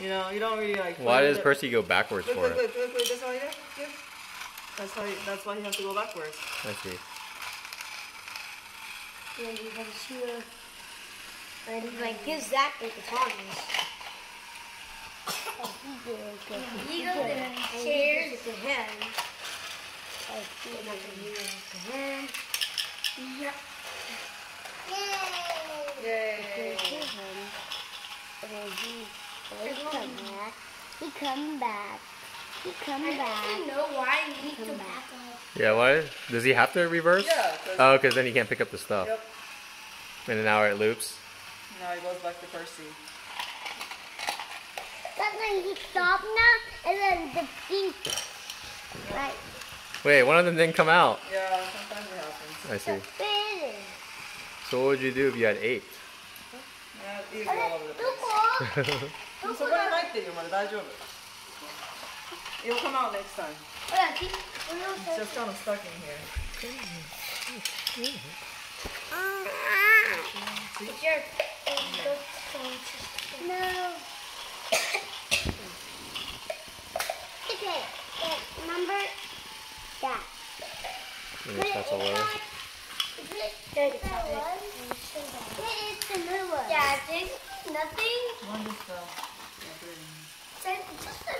You know, you don't really like. Why does Percy go backwards Look, for look, it? look, look, look. That's why. Look, look. That's why. That's why you have to go backwards. I see. And oh, he goes here. And he like gives that to the Thomas. He goes there, shares it to him. And then he gives it to him. Yep. Yay! And then he, he come back. He come back. He come I back. don't know why he needs to Come back back. Yeah, why? Does he have to reverse? Yeah. 'cause- Oh, because then he can't pick up the stuff. Yep. And an hour it loops. No, he goes back to Percy. But then he stopped now, and then the thing, like, Wait, one of them didn't come out. Yeah. Sometimes it happens. I see. So what would you do if you had eight? Yeah, そこに入ってるよまだ大丈夫 It'll come out next time It's just kind of stuck in here No. okay, number that. That's a word. It's the new one. Yeah, I think nothing. Sen çok da